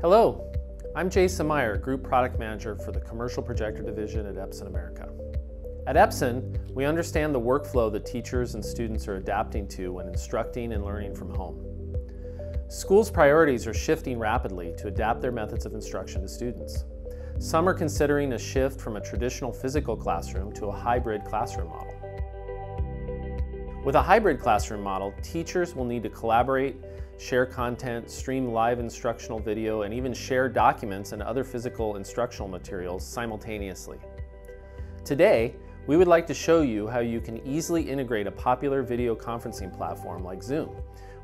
Hello, I'm Jason Meyer, Group Product Manager for the Commercial Projector Division at Epson America. At Epson, we understand the workflow that teachers and students are adapting to when instructing and learning from home. Schools' priorities are shifting rapidly to adapt their methods of instruction to students. Some are considering a shift from a traditional physical classroom to a hybrid classroom model. With a hybrid classroom model, teachers will need to collaborate, share content, stream live instructional video, and even share documents and other physical instructional materials simultaneously. Today, we would like to show you how you can easily integrate a popular video conferencing platform like Zoom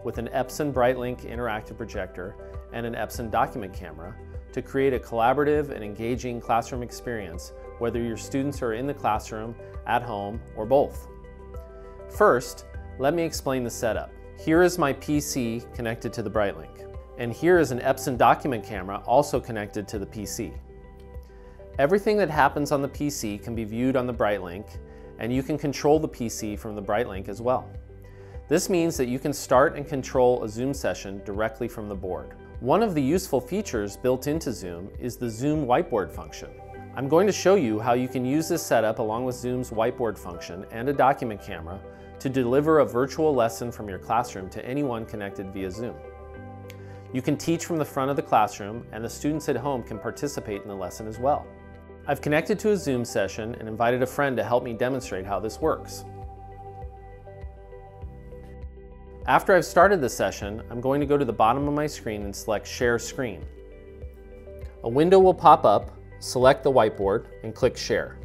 with an Epson BrightLink interactive projector and an Epson document camera to create a collaborative and engaging classroom experience whether your students are in the classroom, at home, or both. First, let me explain the setup. Here is my PC connected to the BrightLink, and here is an Epson document camera also connected to the PC. Everything that happens on the PC can be viewed on the BrightLink, and you can control the PC from the BrightLink as well. This means that you can start and control a Zoom session directly from the board. One of the useful features built into Zoom is the Zoom Whiteboard function. I'm going to show you how you can use this setup along with Zoom's whiteboard function and a document camera to deliver a virtual lesson from your classroom to anyone connected via Zoom. You can teach from the front of the classroom and the students at home can participate in the lesson as well. I've connected to a Zoom session and invited a friend to help me demonstrate how this works. After I've started the session, I'm going to go to the bottom of my screen and select Share Screen. A window will pop up, select the whiteboard, and click Share.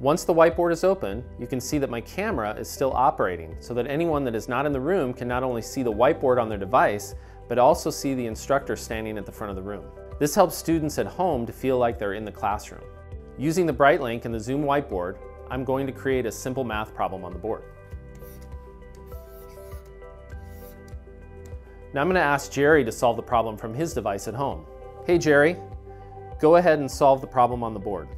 Once the whiteboard is open, you can see that my camera is still operating so that anyone that is not in the room can not only see the whiteboard on their device, but also see the instructor standing at the front of the room. This helps students at home to feel like they're in the classroom. Using the BrightLink and the Zoom whiteboard, I'm going to create a simple math problem on the board. Now I'm going to ask Jerry to solve the problem from his device at home. Hey Jerry, go ahead and solve the problem on the board.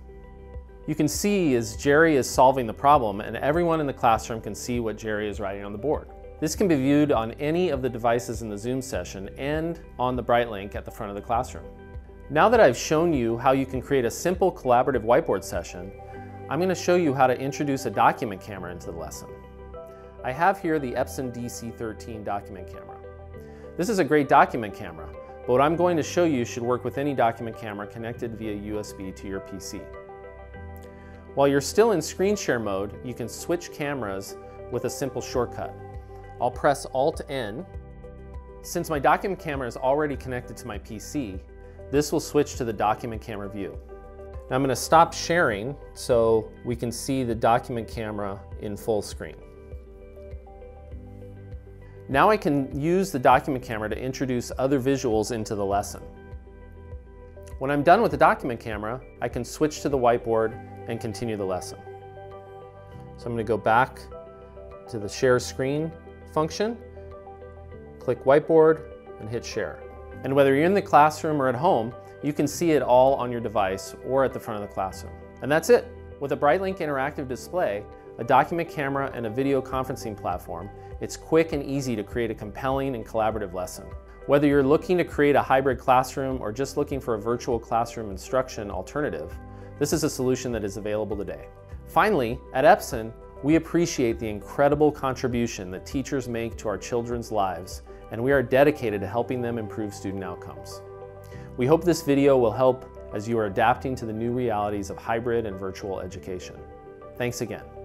You can see as Jerry is solving the problem and everyone in the classroom can see what Jerry is writing on the board. This can be viewed on any of the devices in the Zoom session and on the BrightLink at the front of the classroom. Now that I've shown you how you can create a simple collaborative whiteboard session, I'm going to show you how to introduce a document camera into the lesson. I have here the Epson DC13 document camera. This is a great document camera, but what I'm going to show you should work with any document camera connected via USB to your PC. While you're still in screen share mode, you can switch cameras with a simple shortcut. I'll press Alt-N. Since my document camera is already connected to my PC, this will switch to the document camera view. Now I'm going to stop sharing so we can see the document camera in full screen. Now I can use the document camera to introduce other visuals into the lesson. When I'm done with the document camera, I can switch to the whiteboard and continue the lesson. So I'm going to go back to the share screen function, click whiteboard, and hit share. And whether you're in the classroom or at home, you can see it all on your device or at the front of the classroom. And that's it. With a BrightLink interactive display, a document camera, and a video conferencing platform, it's quick and easy to create a compelling and collaborative lesson. Whether you're looking to create a hybrid classroom or just looking for a virtual classroom instruction alternative, this is a solution that is available today. Finally, at Epson, we appreciate the incredible contribution that teachers make to our children's lives and we are dedicated to helping them improve student outcomes. We hope this video will help as you are adapting to the new realities of hybrid and virtual education. Thanks again.